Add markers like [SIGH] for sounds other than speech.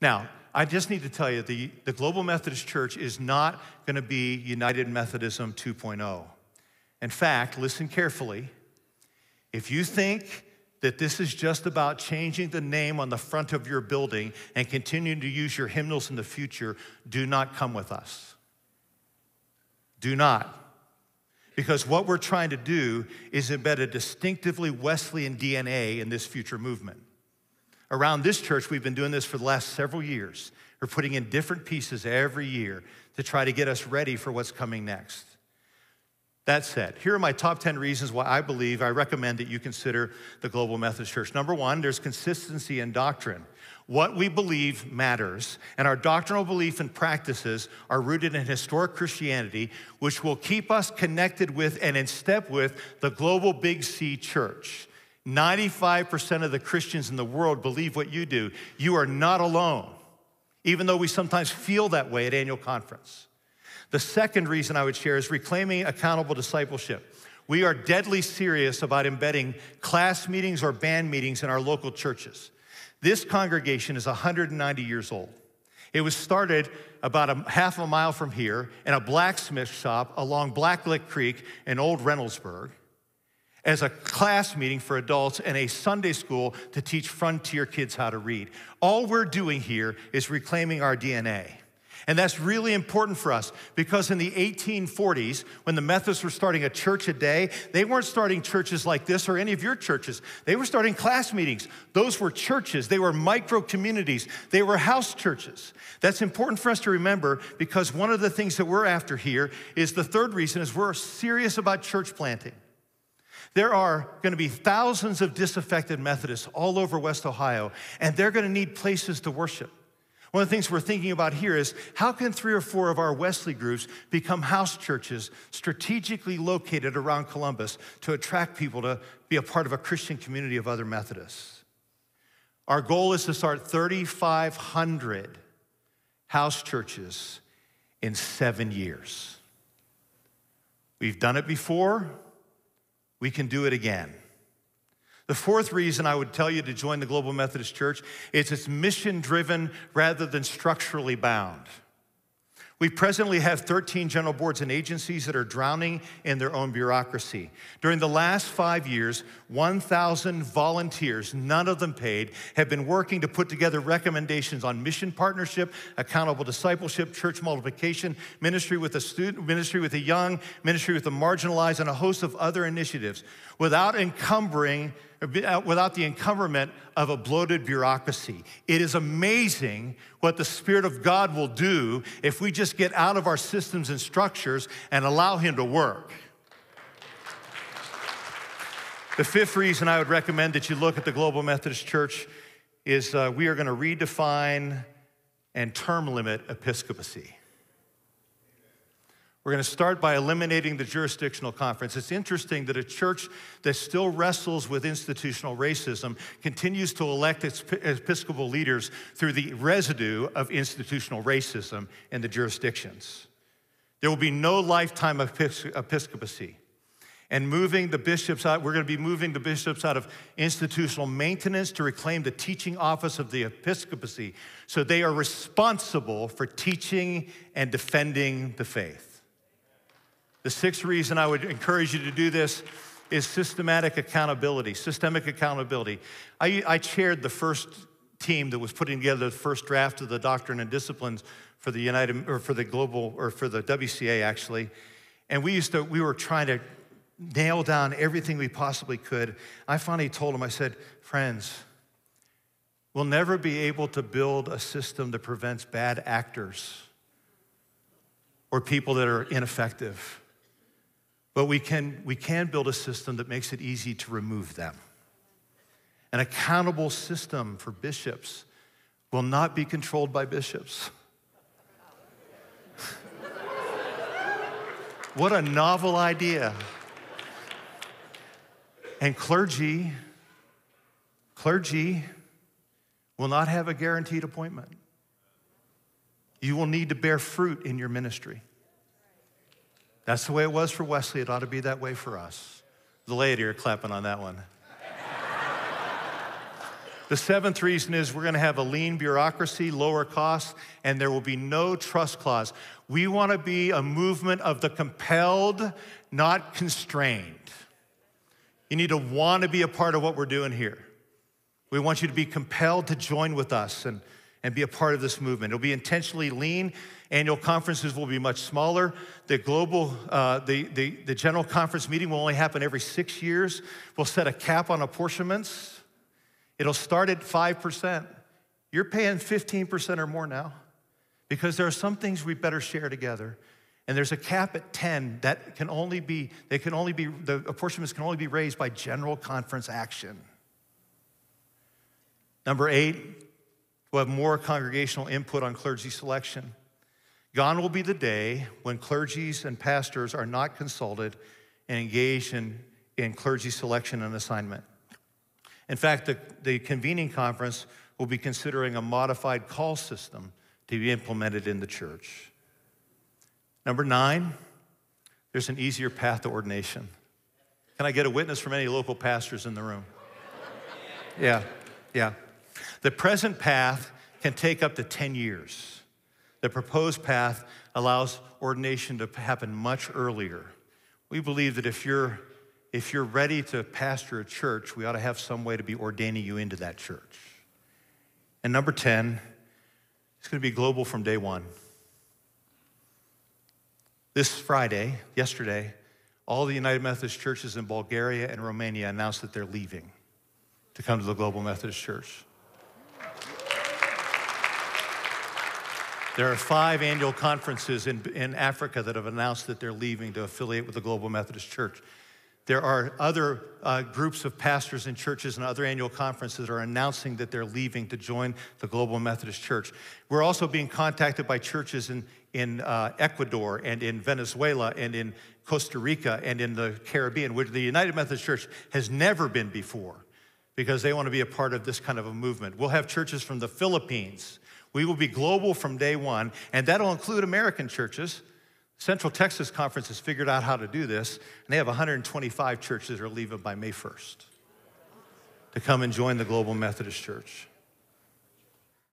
Now, I just need to tell you the, the Global Methodist Church is not going to be United Methodism 2.0. In fact, listen carefully. If you think that this is just about changing the name on the front of your building and continuing to use your hymnals in the future, do not come with us. Do not. Because what we're trying to do is embed a distinctively Wesleyan DNA in this future movement. Around this church, we've been doing this for the last several years. We're putting in different pieces every year to try to get us ready for what's coming next. That said, here are my top 10 reasons why I believe I recommend that you consider the Global Methodist Church. Number one, there's consistency in doctrine. What we believe matters, and our doctrinal belief and practices are rooted in historic Christianity, which will keep us connected with and in step with the global Big C church. 95% of the Christians in the world believe what you do. You are not alone, even though we sometimes feel that way at annual conference. The second reason I would share is reclaiming accountable discipleship. We are deadly serious about embedding class meetings or band meetings in our local churches. This congregation is 190 years old. It was started about a half a mile from here in a blacksmith shop along Blacklick Creek in Old Reynoldsburg as a class meeting for adults and a Sunday school to teach frontier kids how to read. All we're doing here is reclaiming our DNA. And that's really important for us because in the 1840s, when the Methodists were starting a church a day, they weren't starting churches like this or any of your churches. They were starting class meetings. Those were churches, they were micro communities, they were house churches. That's important for us to remember because one of the things that we're after here is the third reason is we're serious about church planting. There are going to be thousands of disaffected Methodists all over West Ohio, and they're going to need places to worship. One of the things we're thinking about here is how can three or four of our Wesley groups become house churches strategically located around Columbus to attract people to be a part of a Christian community of other Methodists? Our goal is to start 3,500 house churches in seven years. We've done it before, we can do it again. The fourth reason I would tell you to join the Global Methodist Church is it's mission driven rather than structurally bound. We presently have 13 general boards and agencies that are drowning in their own bureaucracy. During the last five years, 1,000 volunteers, none of them paid, have been working to put together recommendations on mission partnership, accountable discipleship, church multiplication, ministry with the student, ministry with the young, ministry with the marginalized, and a host of other initiatives without encumbering without the encumberment of a bloated bureaucracy. It is amazing what the Spirit of God will do if we just get out of our systems and structures and allow Him to work. The fifth reason I would recommend that you look at the Global Methodist Church is uh, we are going to redefine and term limit episcopacy. We're going to start by eliminating the jurisdictional conference. It's interesting that a church that still wrestles with institutional racism continues to elect its episcopal leaders through the residue of institutional racism in the jurisdictions. There will be no lifetime of episcopacy. And moving the bishops out, we're going to be moving the bishops out of institutional maintenance to reclaim the teaching office of the episcopacy so they are responsible for teaching and defending the faith. The sixth reason I would encourage you to do this is systematic accountability, systemic accountability. I, I chaired the first team that was putting together the first draft of the doctrine and disciplines for the United or for the global or for the WCA actually. And we used to, we were trying to nail down everything we possibly could. I finally told him, I said, friends, we'll never be able to build a system that prevents bad actors or people that are ineffective. But we can, we can build a system that makes it easy to remove them. An accountable system for bishops will not be controlled by bishops. [LAUGHS] what a novel idea. And clergy, clergy will not have a guaranteed appointment. You will need to bear fruit in your ministry. That's the way it was for Wesley. It ought to be that way for us. The lady are clapping on that one. The seventh reason is we're going to have a lean bureaucracy, lower costs, and there will be no trust clause. We want to be a movement of the compelled, not constrained. You need to want to be a part of what we're doing here. We want you to be compelled to join with us and, and be a part of this movement. It'll be intentionally lean. Annual conferences will be much smaller. The global, uh, the, the, the general conference meeting will only happen every six years. We'll set a cap on apportionments. It'll start at 5%. You're paying 15% or more now because there are some things we better share together. And there's a cap at 10 that can only be, they can only be, the apportionments can only be raised by general conference action. Number eight, we'll have more congregational input on clergy selection. Gone will be the day when clergies and pastors are not consulted and engaged in, in clergy selection and assignment. In fact, the, the convening conference will be considering a modified call system to be implemented in the church. Number nine, there's an easier path to ordination. Can I get a witness from any local pastors in the room? Yeah, yeah. The present path can take up to 10 years. The proposed path allows ordination to happen much earlier. We believe that if you're if you're ready to pastor a church, we ought to have some way to be ordaining you into that church. And number 10, it's going to be global from day one. This Friday, yesterday, all the United Methodist churches in Bulgaria and Romania announced that they're leaving to come to the Global Methodist Church. There are five annual conferences in, in Africa that have announced that they're leaving to affiliate with the Global Methodist Church. There are other uh, groups of pastors and churches and other annual conferences that are announcing that they're leaving to join the Global Methodist Church. We're also being contacted by churches in, in uh, Ecuador and in Venezuela and in Costa Rica and in the Caribbean, which the United Methodist Church has never been before because they want to be a part of this kind of a movement. We'll have churches from the Philippines. We will be global from day one, and that'll include American churches Central Texas Conference has figured out how to do this, and they have 125 churches that are leaving by May 1st to come and join the Global Methodist Church.